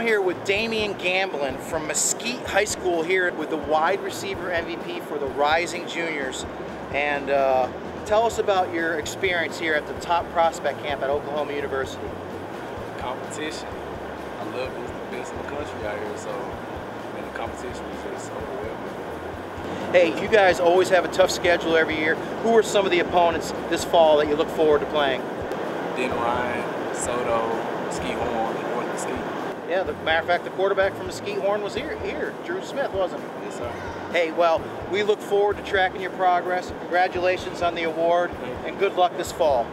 here with Dameon Gamblin from Mesquite High School here with the wide receiver MVP for the Rising Juniors. And uh, tell us about your experience here at the top prospect camp at Oklahoma University. Competition. I love this, the best in the country out here, so and the competition is just overwhelming. Hey, you guys always have a tough schedule every year. Who are some of the opponents this fall that you look forward to playing? Denton Ryan, Soto, Mesquite Horn, and North Mesquite. Yeah, the matter of fact, the quarterback from Mesquite Horn was here, here, Drew Smith, wasn't he? Yes, sir. Hey, well, we look forward to tracking your progress. Congratulations on the award, and good luck this fall.